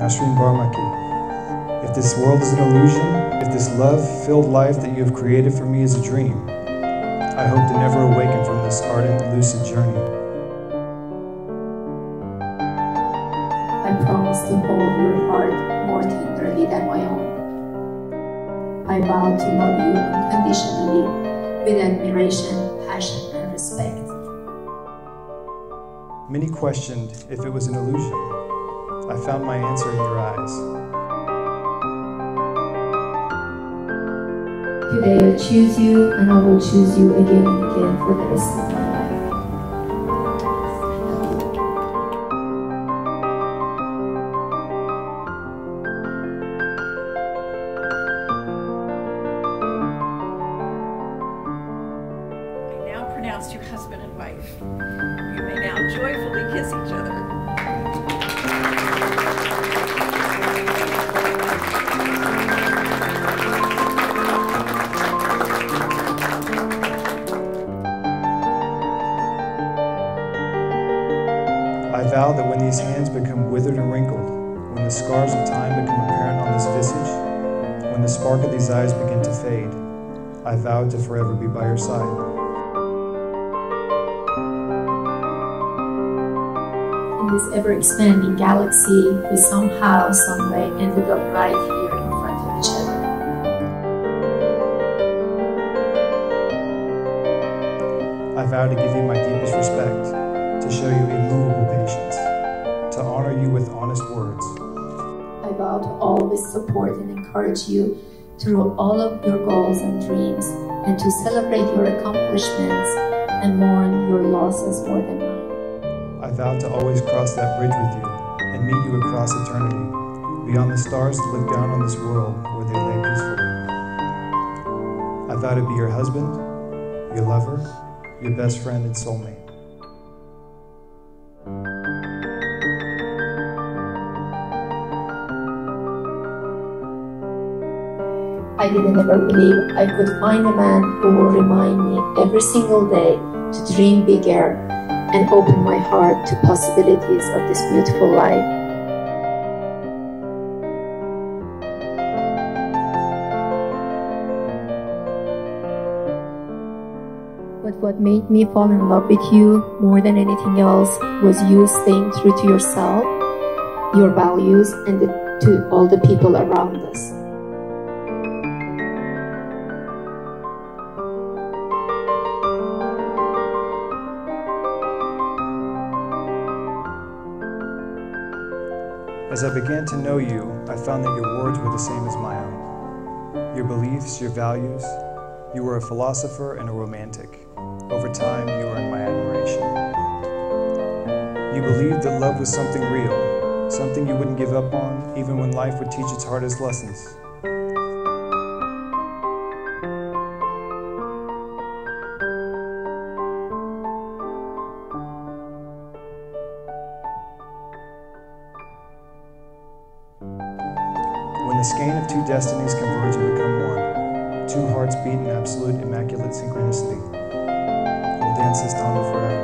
Nasrin Barmaki. If this world is an illusion, if this love-filled life that you have created for me is a dream, I hope to never awaken from this ardent, lucid journey. I promise to hold your heart more tenderly than my own. I vow to love you unconditionally with admiration, passion, and respect. Many questioned if it was an illusion. I found my answer in your eyes. Today I choose you and I will choose you again and again for the rest of my life. I now pronounce you husband and wife. You may now joyfully kiss each other. I vow that when these hands become withered and wrinkled, when the scars of time become apparent on this visage, when the spark of these eyes begin to fade, I vow to forever be by your side. In this ever expanding galaxy, we somehow, someway ended up right here in front of each other. I vow to give you my deepest respect, to show you immovable patience, to honor you with honest words. I vow to always support and encourage you through all of your goals and dreams, and to celebrate your accomplishments and mourn your losses more than mine. I vow to always cross that bridge with you and meet you across eternity, beyond the stars to look down on this world where they lay peacefully. I vow to be your husband, your lover, your best friend and soulmate. I didn't ever believe I could find a man who will remind me every single day to dream bigger and open my heart to possibilities of this beautiful life. But what made me fall in love with you more than anything else was you staying true to yourself, your values, and the, to all the people around us. As I began to know you, I found that your words were the same as my own. Your beliefs, your values, you were a philosopher and a romantic. Over time, you earned my admiration. You believed that love was something real, something you wouldn't give up on, even when life would teach its hardest lessons. The skein of two destinies converge and become one, two hearts beat in absolute immaculate synchronicity. We'll dance this tango forever.